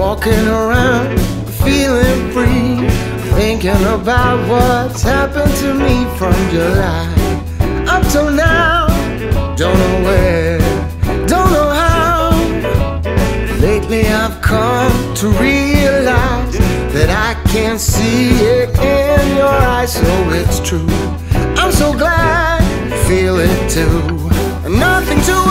walking around feeling free, thinking about what's happened to me from July up till now. Don't know where, don't know how. Lately I've come to realize that I can't see it in your eyes, so it's true. I'm so glad you feel it too. Nothing to.